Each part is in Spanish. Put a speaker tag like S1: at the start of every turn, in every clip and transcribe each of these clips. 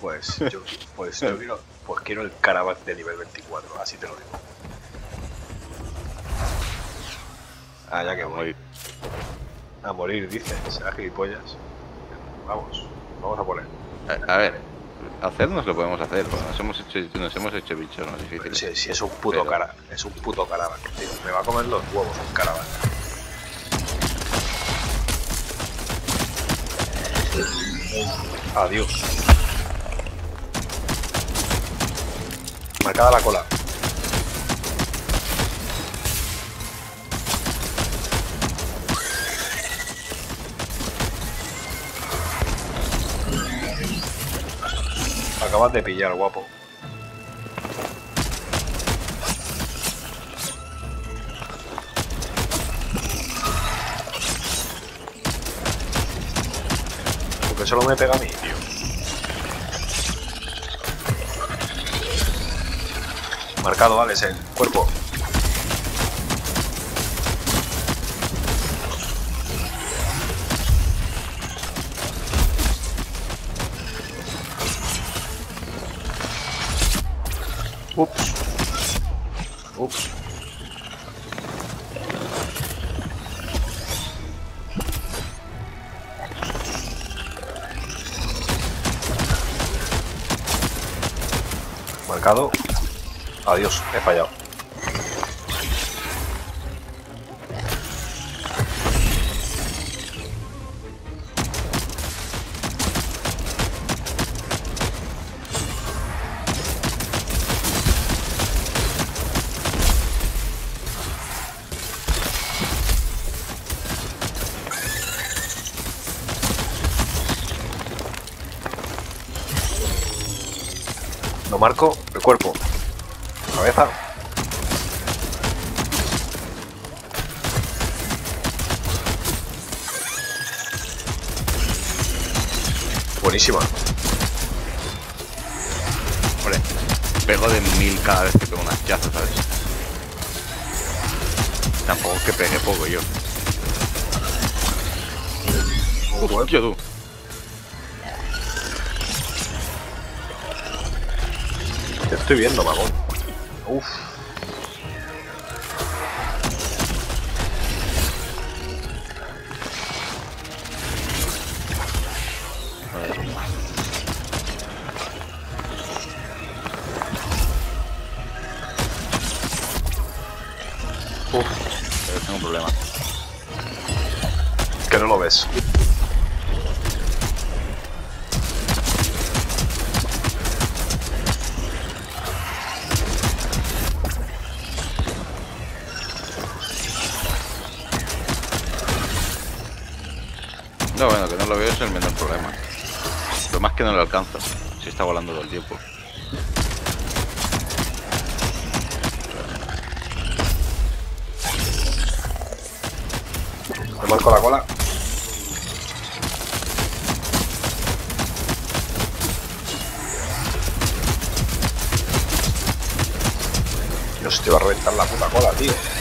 S1: Pues yo, pues yo quiero, pues quiero el Caravan de nivel 24, así te lo digo. Ah, ya que voy. A morir, dice. Será gilipollas. Vamos, vamos a poner.
S2: A, a ver, hacernos lo podemos hacer, porque nos hemos hecho, nos hemos hecho bichos más difíciles.
S1: Si, si es un puto
S2: Pero-
S1: cara, es un puto Caravan. tío. Me va a comer los huevos un Caravan. Adiós. Marcada la cola. Acabas de pillar, guapo. Porque solo me pega a mí, tío. Marcado, Alex, el cuerpo. Ups. Ups. Marcado. Adiós, he fallado. Lo marco, el cuerpo. Cabeza. Buenísima.
S2: Hombre, pego de mil cada vez que pego un hachazo, ¿sabes? Tampoco es que pegue poco yo. Hostia, tú.
S1: Te estoy viendo, mamón. Uf. Uf,
S2: tengo un problema.
S1: que no lo ves.
S2: No, bueno, que no lo veo es el menor problema. Lo más que no lo alcanzo. Si está volando todo el tiempo.
S1: Me marco la cola. Dios, te va a reventar la puta cola, tío.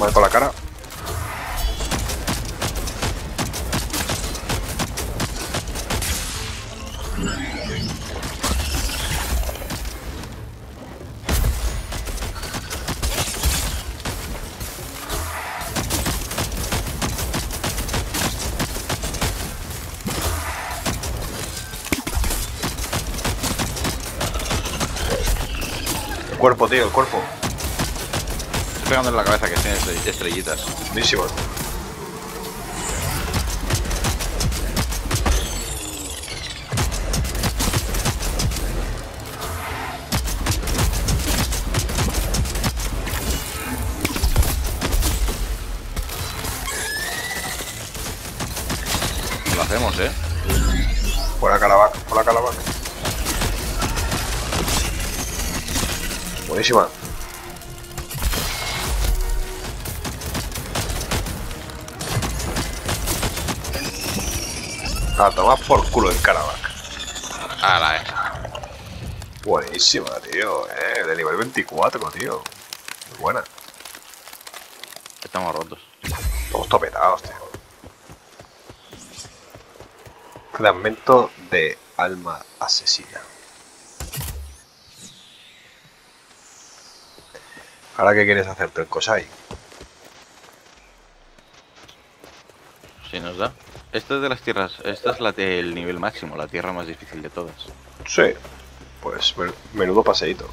S1: Marco la cara. El cuerpo, tío, el cuerpo.
S2: Pegando en la cabeza que tiene estre- estrellitas.
S1: Buenísimo.
S2: Lo hacemos, ¿eh?
S1: Por la calabaca, por la calabaca. Buenísima. A tomar por culo el caravaca.
S2: Ala, eh.
S1: Buenísima, tío, eh. De nivel 24, tío. buena.
S2: Estamos rotos.
S1: Estamos topetados, tío. Fragmento de alma asesina. ¿Ahora qué quieres hacerte el Kosai?
S2: Si nos da. Esta es de las tierras. Esta es la del nivel máximo, la tierra más difícil de todas.
S1: Sí. Pues men- menudo paseíto.